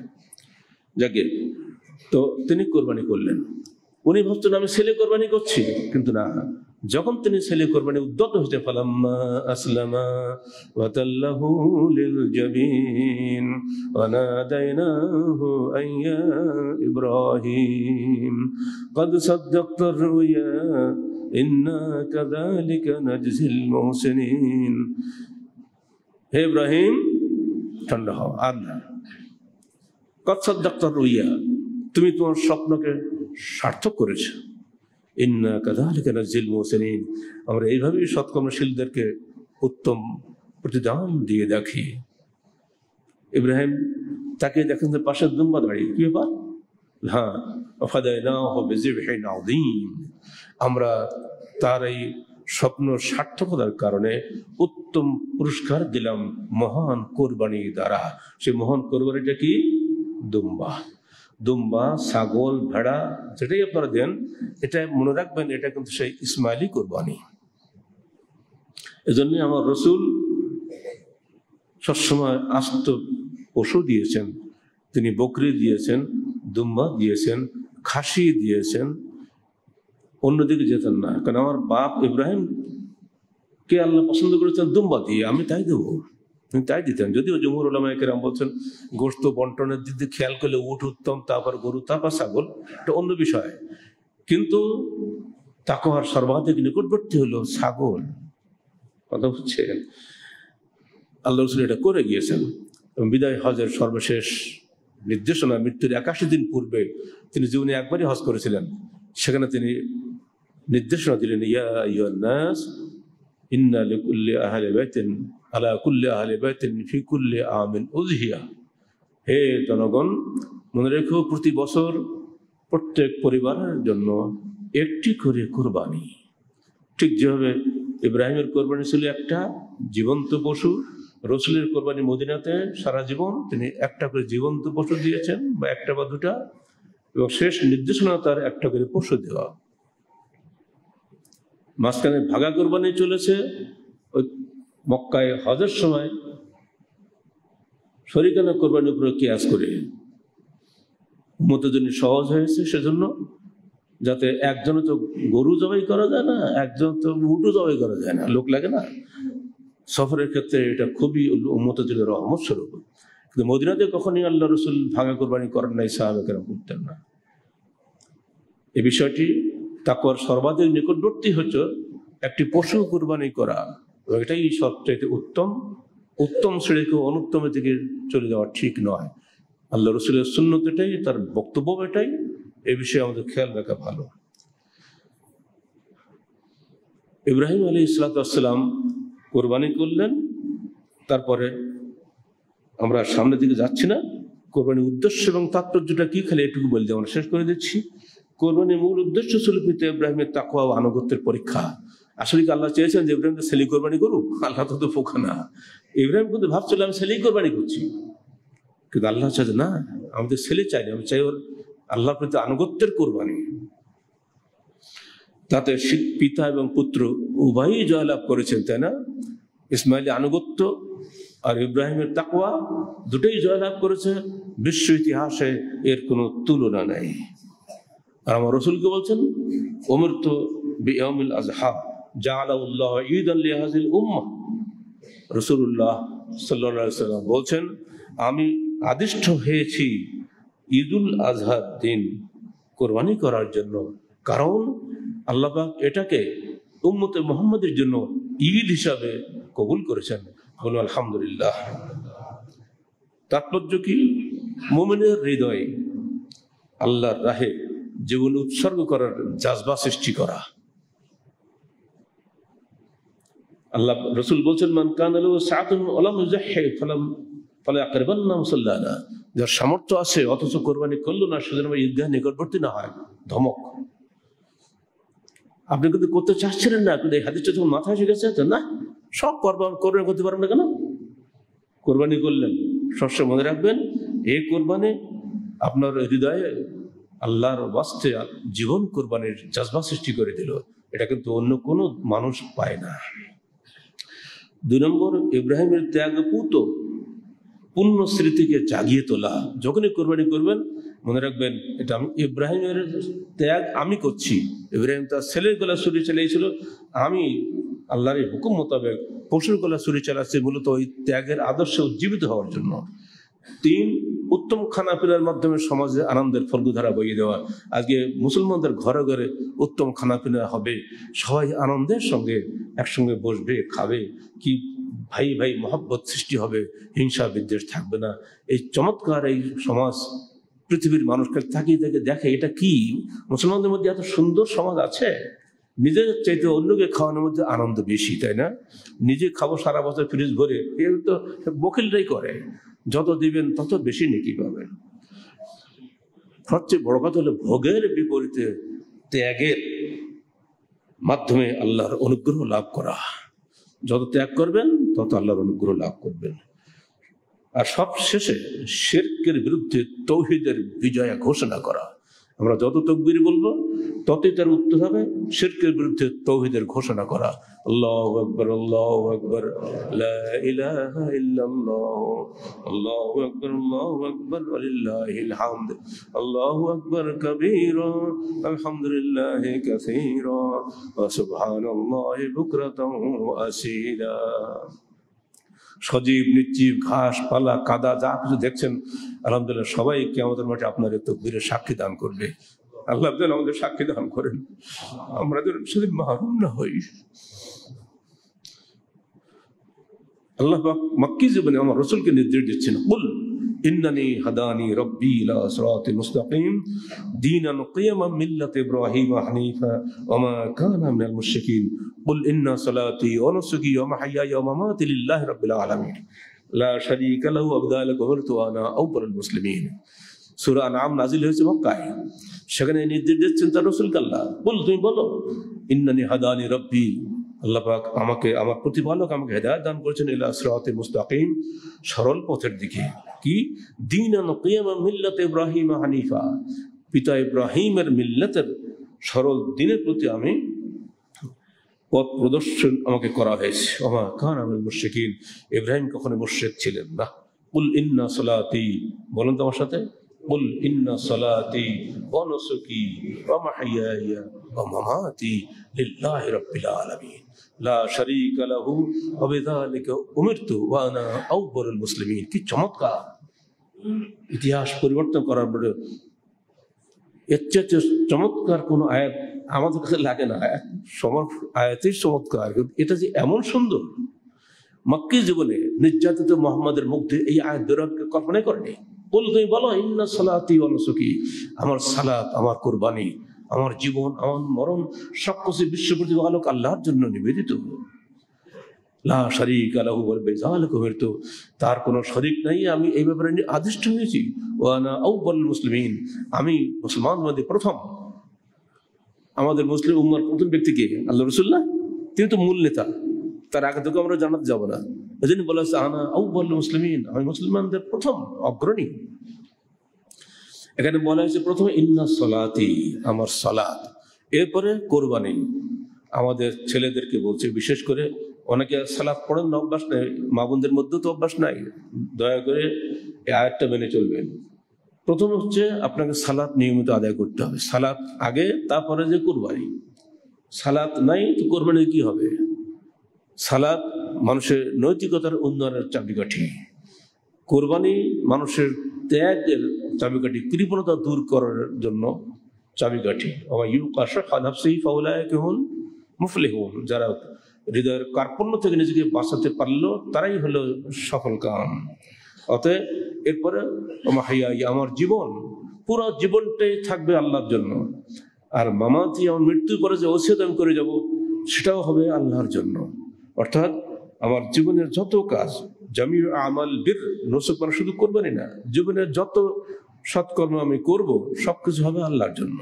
যাকে তো তিনি কোরবানি করলেন উনি ভাবছেন আমি ছেলে কোরবানি করছি কিন্তু না যখন তিনি ছেলে কোরবানি উদ্যত হয়েছে ফালাম্মা আসলামা ওয়াতাল্লাহু লিল জাবিন ওয়ানাদাইনাহু আইয়া ইব্রাহিম قد صدقت الرؤيا إنا كذلك نجزي المحسنين হে ইব্রাহিম ঠান্ডা হও আর না কৎসদ্দাক্তর রইয়া তুমি তোমার স্বপ্নকে সার্থক করেছো ইন্না কাদালিকা নাজিল মোহসেনিন আমরা এইভাবেই সৎকর্মশীলদেরকে উত্তম প্রতিদান দিয়ে দেখি ইব্রাহিম তাকে দেখেন যে পাশে দুম্বা দাঁড়িয়ে কি ব্যাপার হ্যাঁ আমরা তার এই স্বপ্ন সার্থকতার কারণে উত্তম পুরস্কার দিলাম মহান কোরবানি দ্বারা। সেই মহান কোরবানিটা কি? দুম্বা। দুম্বা, ছাগল, ভেড়া, যেটাই আপনারা দেন, এটা মনে রাখবেন, এটা কিন্তু সেই ইসমাইলি কোরবানি। এজন্য আমার রসুল সবসময় আস্ত পশু দিয়েছেন। তিনি বকরি দিয়েছেন, দুম্বা দিয়েছেন, খাসি দিয়েছেন, অন্যদিকে যেতেন না। কারণ আমার বাপ ইব্রাহিম কে আল্লাহ পছন্দ করেছেন, দুম্বা দিয়ে। আমি তাই দেবো। তিনি তাই দিতেন। যদিও জমুর ওলামাইকেরাম বলছেন গোস্ত বন্টনের দিক দিয়ে খেয়াল করলে উঠ উত্তম তারপর গরু, তারপর ছাগল, এটা অন্য বিষয়। কিন্তু তাকওয়ার সর্বাধিক নিকটবর্তী হলো ছাগল। কথা হচ্ছে, আল্লাহ রসুল এটা করে গিয়েছেন। বিদায় হজের সর্বশেষ নির্দেশনা মৃত্যুর একাশি দিন পূর্বে তিনি জীবনে একবারই হজ করেছিলেন। সেখানে তিনি নির্দেশনা দিলেন, ইয়া ইয়া নাস, ইন্না লিকুল্লি আহলে বাইতিন, আলা কুল্লি আহলে বাইতিন ফি আমিন উযহিয়া। হে জনগণ, মনে রেখো প্রতি বছর প্রত্যেক পরিবারের জন্য একটি করে কোরবানি। ঠিক যেভাবে ইব্রাহিমের কোরবানি ছিল একটা জীবন্ত পশু রসুলের কোরবানি মদিনাতে সারা জীবন তিনি একটা করে জীবন্ত পশু দিয়েছেন, বা একটা বা দুটা, এবং শেষ নির্দেশনা তার একটা করে পশু দেওয়া। মাঝখানে ভাগা কোরবানি চলেছে, ওই মক্কায় হজের সময় শরিকানা কোরবানির উপরে কেয়াস করে। জন্য সহজ হয়েছে সেজন্য, যাতে একজনে তো গরু জবাই করা যায় না একজন তো উটু জবাই করা যায় না, লোক লাগে না। সফরের ক্ষেত্রে এটা খুবই উন্মতের জন্য রহমত স্বরূপ। কিন্তু মদিনাতে কখনই আল্লাহ রসুল ভাঙা কোরবানি করেন নাই সাহাবেকেরা করতেন না। এ বিষয়টি তাকর সর্বাধিক নিকটবর্তী হচ্ছে একটি পশু কোরবানি করা এটাই সবচাইতে উত্তম উত্তম শ্রেণীকে অনুত্তমের দিকে চলে যাওয়া ঠিক নয়। আল্লাহ রসুলের সুন্নত এটাই, তার বক্তব্য এটাই, এ বিষয়ে আমাদের খেয়াল রাখা ভালো। ইব্রাহিম আলী ইসলাতাম কোরবানি করলেন, তারপরে আমরা সামনের দিকে যাচ্ছি না। কোরবানির উদ্দেশ্য এবং তাৎপর্যটা কি খালি এটুকু বলতে আমরা শেষ করে দিচ্ছি। কোরবানির মূল উদ্দেশ্য ছিল পিতা ইব্রাহিমের তাকুয়া ও আনুগত্যের পরীক্ষা। আসলে কি আল্লাহ চেয়েছেন যে ইব্রাহিমকে সেলি কোরবানি করুক? আল্লাহ তো ফোকা না। ইব্রাহিম কিন্তু ভাবছিল, আমি সেলি কোরবানি করছি। কিন্তু আল্লাহ চাইছে, না, আমাদের ছেলে চাইনি, আমি চাই ওর আল্লাহর প্রতি আনুগত্যের কোরবানি। তাতে পিতা এবং পুত্র উভয়ই জয়লাভ করেছেন, তাই না? ইসমাইলি আনুগত্য আর ইব্রাহিমের তাকুয়া দুটোই জয়লাভ করেছে। বিশ্ব ইতিহাসে এর কোনো তুলনা নাই। আর আমার রসুলকে বলছেন? ওমর তো বিয়মিল আজহা জাআলাউল্লাহ ঈদ আল্লি হাজিল উম্মা রসুল্লাহ সাল্লাহ সাল্লাম বলছেন, আমি আদিষ্ট হয়েছি ঈদুল আজহার দিন কোরবানি করার জন্য। কারণ আল্লাহবাক এটাকে উম্মতে মোহাম্মদের জন্য ঈদ হিসাবে কবুল করেছেন। বলুন, আলহামদুলিল্লাহ। তাৎপর্য কি? মোমেনের হৃদয়ে আল্লাহর রাহে জীবন উৎসর্গ করার জাজবা সৃষ্টি করা। আল্লাহ রসুল বলছেন, মান কান যার সামর্থ্য আছে, অথচ কোরবানি করল না, সেজন্য ঈদগাহ নিকটবর্তী না হয়। ধমক। আপনি কিন্তু করতে চাচ্ছিলেন না, কিন্তু এই হাদিসটা যখন মাথায় এসে গেছে না, সব কোরবান কোরবানি করতে পারবেন না কেন? কোরবানি করলেন, সবসময় মনে রাখবেন, এই কোরবানি আপনার হৃদয়ে আল্লাহর বাস্তে জীবন কোরবানির চাষবাস সৃষ্টি করে দিল। এটা কিন্তু অন্য কোনো মানুষ পায় না। দুই নম্বর, ইব্রাহিমের ত্যাগ পুত পূর্ণ স্মৃতিকে জাগিয়ে তোলা। যখনই কোরবানি করবেন মনে রাখবেন, এটা আমি ইব্রাহিমের ত্যাগ আমি করছি। ইব্রাহিম তার ছেলের গলা ছুরি চালিয়েছিল। আমি আল্লাহর হুকুম মোতাবেক পশুর গলা ছুরি চালাচ্ছি মূলত ওই ত্যাগের আদর্শে উজ্জীবিত হওয়ার জন্য। তিন, উত্তম খানা পিনার মাধ্যমে সমাজে আনন্দের ফলগুধারা বইয়ে দেওয়া। আজকে মুসলমানদের ঘরে ঘরে উত্তম খানা পিনা হবে। সবাই আনন্দের সঙ্গে একসঙ্গে বসবে, খাবে। কি ভাই ভাই মহব্বত সৃষ্টি হবে, হিংসা বিদ্বেষ থাকবে না। এই চমৎকার এই সমাজ পৃথিবীর মানুষকে তাকিয়ে থেকে দেখে, এটা কি? মুসলমানদের মধ্যে এত সুন্দর সমাজ আছে? নিজের চাইতে অন্যকে খাওয়ানোর মধ্যে আনন্দ বেশি, তাই না? নিজে খাব সারা বছর ফ্রিজ ভরে, এ তো বকিলটাই করে। যত দিবেন, তত বেশি নেকি পাবেন। সবচেয়ে বড় কথা হলো, ভোগের বিপরীতে ত্যাগের মাধ্যমে আল্লাহর অনুগ্রহ লাভ করা। যত ত্যাগ করবেন, তত আল্লাহর অনুগ্রহ লাভ করবেন। আর সব শেষে শেরকের বিরুদ্ধে তৌহিদের বিজয়া ঘোষণা করা। আমরা যত তকবির বলব, ততই তার উত্তর হবে। শেরকের বিরুদ্ধে তৌহিদের ঘোষণা করা। আকবর আকবর আল্লাহ আল্লাহ আকবর আলহামদুলিল্লাহ কাসীরা আসীলা সজীব নিশ্চিব ঘাস, পালা, কাদা, যা কিছু দেখছেন, আলহামদুলিল্লাহ সবাই কে আমাদের মাঠে আপনার এত বীরের সাক্ষী দান করবে। আল্লাহ আমাদের সাক্ষী দান করেন। আমরা যেন সেদিন মাহরুম না হই। আল্লাহ মাক্কি জীবনে আমার রসুলকে নির্দেশ দিচ্ছেন। বল ইন্নানি হাদানি রব্বি ইলা সিরাতিল মুস্তাকিম দীনান কিয়ামান মিল্লাত ইব্রাহিম হানিফা ওয়া মা কানা মিনাল মুশরিকিন কুল ইন্না সালাতি ওয়া নুসুকি ওয়া মাহইয়ায়া ওয়া মামাতি লিল্লাহি রাব্বিল আলামিন লা শারীকা লাহু ওয়া বিযালিকা উমিরতু ওয়া আনা আউয়ালুল মুসলিমিন সূরা আনআম নাযিল হয়েছে মক্কায় সেখানে নির্দেশ দিচ্ছেন তার রসুল কাল্লা বল তুমি বলো ইন্নানি হাদানি রব্বি আল্লাহ পাক আমাকে, আমার প্রতিপালক আমাকে হেদায়ত দান করেছেন ইলা সিরাতে মুস্তাকিম, সরল পথের দিকে। কি? দিন মিল্লাত ইব্রাহিম হানিফা। পিতা ইব্রাহিমের মিল্লাতের সরল দিনের প্রতি আমি পথ প্রদর্শন আমাকে করা হয়েছে। আমা কান আমি মুর্শিকিন ইব্রাহিম কখনো মুর্শেক ছিলেন না। উল ইন্না সলাতি। বলুন তো আমার সাথে। قل إن صلاتي ونسكي ومحياي ومماتي لله رب العالمين لا شريك له وبذلك أمرت وأنا أول المسلمين কি চমৎকার ইতিহাস পরিবর্তন করার পরে এর চেয়ে চমৎকার কোনো আয়াত আমাদের কাছে লাগে না আয়াত সমর আয়াতের চমৎকার কিন্তু এটা যে এমন সুন্দর মক্কি জীবনে নির্যাতিত মোহাম্মদের মুগ্ধে এই আয়াত বেরোকে কল্পনাই করেনি বল তুমি বলো, ইন্না সালাতি অলসকি আমার সালাত, আমার কোরবানি, আমার জীবন, আমার মরণ সব কিছু বিশ্ব প্রতিপালক আল্লাহর জন্য নিবেদিত। লা তার কোনো শরিক নাই, আমি এই ব্যাপারে আদিষ্ট হয়েছি। ওয়ানা মুসলিমিন। আমি মুসলমান মধ্যে প্রথম। আমাদের মুসলিম উম্মার প্রথম ব্যক্তিকে আল্লাহ রসুল্লাহ তিনি তো মূল নেতা। তার আগে থেকে আমরা জানাতে যাব না। এই জন্য বলা হচ্ছে আনা আউ্বাল মুসলিমিন আমি মুসলমানদের প্রথম অগ্রণী এখানে বলা হয়েছে প্রথমে ইন্না সলাতি আমার সলাত এরপরে কোরবানি আমাদের ছেলেদেরকে বলছে বিশেষ করে অনেকে সালাদ পড়েন না অভ্যাস নেই মা বোনদের মধ্যেও তো অভ্যাস নাই দয়া করে এই মেনে চলবেন প্রথম হচ্ছে আপনাকে সালাত নিয়মিত আদায় করতে হবে সালাত আগে তারপরে যে কোরবানি সালাত নাই তো কোরবানি কি হবে সালাদ মানুষের নৈতিকতার উন্নয়নের চাবিকাঠি। কোরবানি মানুষের ত্যাগের চাবিকাঠি কৃপণতা দূর করার জন্য চাবিকাঠি। আমার ইউ কাশা খানাফসি ফাউলায় কেমন মুফলে হন যারা হৃদয়ের কার্পণ্য থেকে নিজেকে বাঁচাতে পারল তারাই হলো সফল কাম। অতএব এরপরে আমার হাইয়া ইয়া, আমার জীবন পুরো জীবনটাই থাকবে আল্লাহর জন্য। আর মামাতি আমার মৃত্যুর পরে যে ওসিয়ত আমি করে যাব সেটাও হবে আল্লাহর জন্য। অর্থাৎ আমার জীবনের যত কাজ, জামির আমাল বীর নসুক মানে শুধু করবেনই না, জীবনের যত সৎকর্ম আমি করব, সবকিছু হবে আল্লাহর জন্য।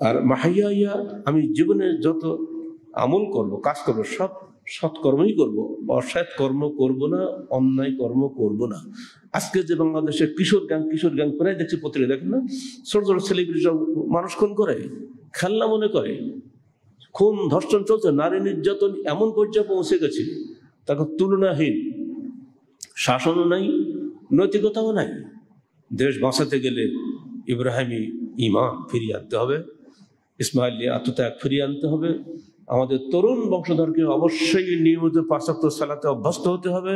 আর মাহাইয়া ইয়া আমি জীবনে যত আমল করব, কাজ করব, সব সৎকর্মই করব, অসৎ কর্ম করব না, অন্যায় কর্ম করব না। আজকে যে বাংলাদেশের কিশোর গ্যাং কিশোর গ্যাং প্রায় দেখছি পত্রিকা দেখেন না? ছোট ছোট ছেলেগুলি সব মানুষ খুন করে, খেলনা মনে করে। খুন ধর্ষণ চলছে, নারী নির্যাতন এমন পর্যায়ে পৌঁছে গেছে তাকে তুলনাহীন শাসনও নাই, নৈতিকতাও নাই। দেশ বাঁচাতে গেলে ইব্রাহিমী ইমান ফিরিয়ে আনতে হবে, ইসমাইলি আত্মত্যাগ ফিরিয়ে আনতে হবে। আমাদের তরুণ বংশধরকে অবশ্যই নিয়মিত পাশ্চাত্য সালাতে অভ্যস্ত হতে হবে।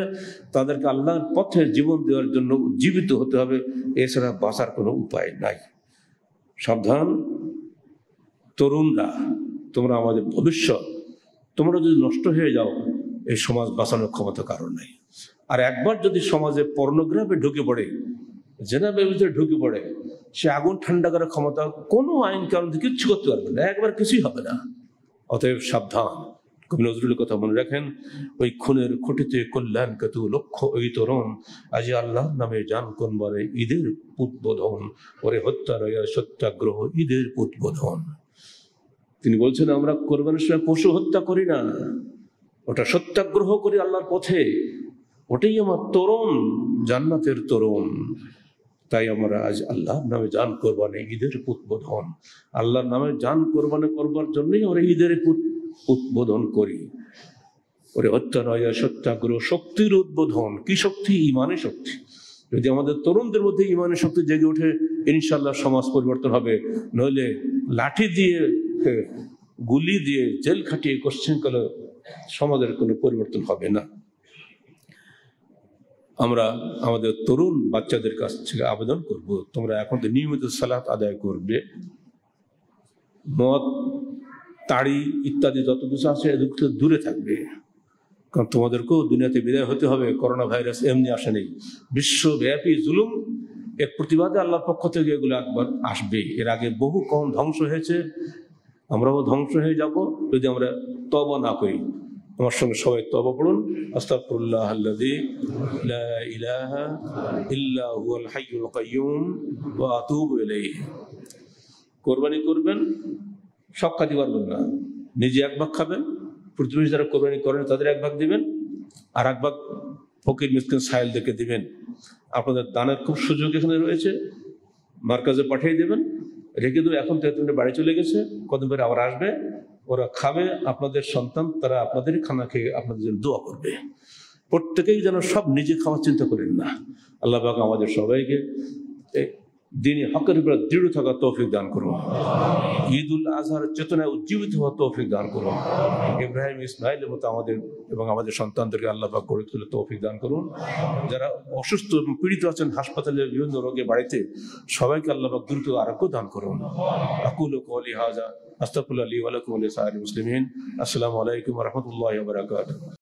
তাদেরকে আল্লাহর পথে জীবন দেওয়ার জন্য উজ্জীবিত হতে হবে। এছাড়া বাঁচার কোনো উপায় নাই। সাবধান, তরুণরা তোমরা আমাদের ভবিষ্যৎ, তোমরা যদি নষ্ট হয়ে যাও, এই সমাজ বাঁচানোর ক্ষমতা কারণ নেই। আর একবার যদি সমাজে পর্নোগ্রাফে ঢুকে পড়ে জেনাবের ভিতরে ঢুকে পড়ে, সে আগুন ঠান্ডা করার ক্ষমতা কোনো আইন কারণ কিচ্ছু করতে পারবে না, একবার কিছুই হবে না। অতএব সাবধান। কবি নজরুলের কথা মনে রাখেন, ওই খুনের খুঁটিতে কল্যাণ কেতু লক্ষ্য ওই তরুণ, আজ আল্লাহর নামে জান কোনবারে ঈদের উদ্বোধন ওরে হত্যা রয়া সত্যাগ্রহ ঈদের উদ্বোধন তিনি বলছেন, আমরা কোরবানির সময় পশু হত্যা করি না। ওটা সত্যাগ্রহ করি আল্লাহর পথে। ওটাই আমার তরুণ, জান্নাতের তরুণ। তাই আমরা আজ আল্লাহর নামে জান কোরবানি, ঈদের উদ্বোধন। আল্লাহর নামে যান কোরবানি করবার জন্যই আমরা ঈদের উদ্বোধন করি। ওরে হত্যা নয় সত্যাগ্রহ, শক্তির উদ্বোধন। কি শক্তি? ইমানে শক্তি। যদি আমাদের তরুণদের মধ্যে ইমানের শক্তি জেগে ওঠে ইনশাল্লাহ সমাজ পরিবর্তন হবে। নইলে লাঠি দিয়ে এ, গুলি দিয়ে জেল খাটিয়ে কোশ্চেন করলে সমাজের কোনো পরিবর্তন হবে না। আমরা আমাদের তরুণ বাচ্চাদের কাছ থেকে আবেদন করব। তোমরা এখন তো নিয়মিত সালাত আদায় করবে। মদ তাড়ি ইত্যাদি যত কিছু আছে এদিক দূরে থাকবে। কারণ তোমাদেরকেও দুনিয়াতে বিদায় হতে হবে। করোনা ভাইরাস এমনি আসেনি বিশ্বব্যাপী জুলুম। এর প্রতিবাদে আল্লাহর পক্ষ থেকে এগুলো একবার আসবে। এর আগে বহু কম ধ্বংস হয়েছে। আমরাও ধ্বংস হয়ে যাব। যদি আমরা তব না করি, আমার সঙ্গে সবাই তব আল্লাযী লা ইলাহা কোরবানি করবেন সব কাজই পারবেন না। নিজে এক ভাগ খাবেন, প্রতিবেশী যারা কোরবানি করেন তাদের এক ভাগ দিবেন, আর এক ভাগ ফকির, মিসকিন, সাহেলদেরকে দিবেন। আপনাদের দানের খুব সুযোগ এখানে রয়েছে, মার্কাজে পাঠিয়ে দেবেন। রেখে দেবে এখন তেতুমিন বাড়ি চলে গেছে, কদিন পরে আবার আসবে। ওরা খাবে, আপনাদের সন্তান, তারা আপনাদের খানা খেয়ে আপনাদের জন্য দোয়া করবে। প্রত্যেকেই যেন সব নিজে খাওয়ার চিন্তা করেন না। আল্লাহ আমাদের সবাইকে দিনে হকের উপরে দৃঢ় থাকার তৌফিক দান করুন। ঈদ উল আজহার চেতনায় উজ্জীবিত হওয়ার তৌফিক দান করুন। ইব্রাহিম ইসমাইলের মতো আমাদের এবং আমাদের সন্তানদেরকে আল্লাহ পাক করে তুলে তৌফিক দান করুন। যারা অসুস্থ এবং পীড়িত আছেন, হাসপাতালে বিভিন্ন রোগে বাড়িতে, সবাইকে আল্লাহ পাক দ্রুত আরোগ্য দান করুন। আকুল কলি হাজা আস্তাকুল্লাহ আলী ওয়ালাকুম আলী সাহারি মুসলিমিন। আসসালামু আলাইকুম রহমতুল্লাহ বারাকাতুহ।